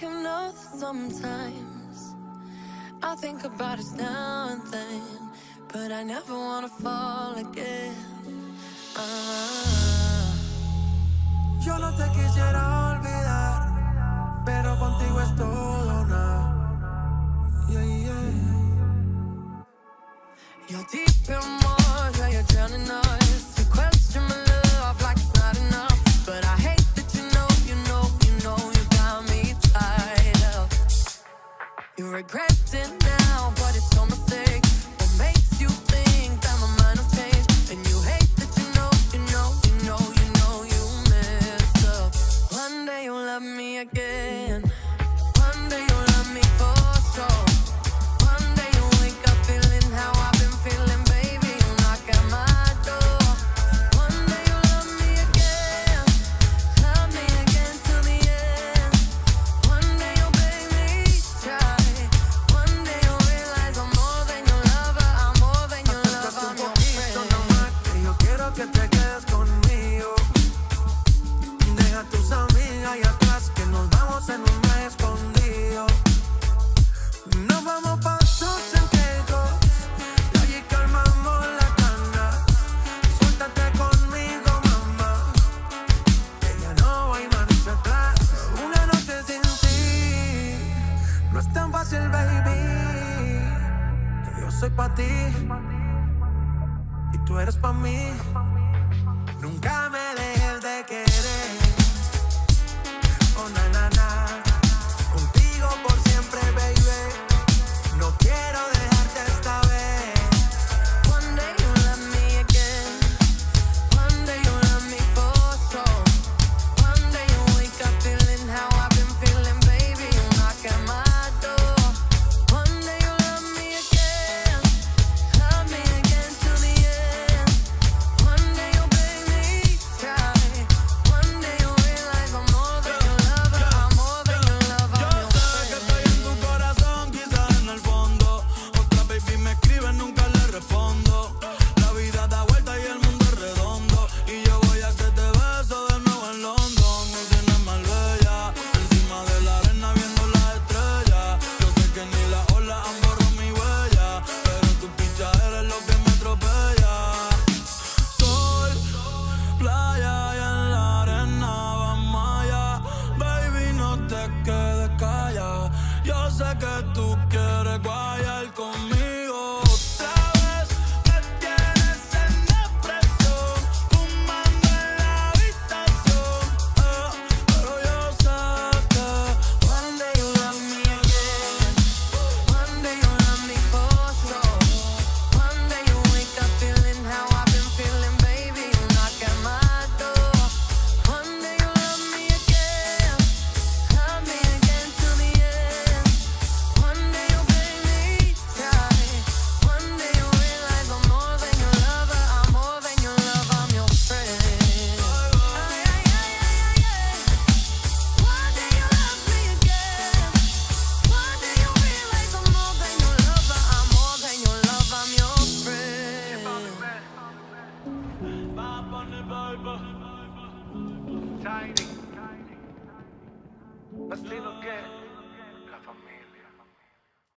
You know sometimes I think about us now and then But I never wanna fall again ah. Yo no te quisiera olvidar Pero contigo es todo yeah, yeah. You're deep in water, you're drowning us No es tan fácil, baby, yo soy pa ti y tú eres pa mí. I got tú shining. But live again.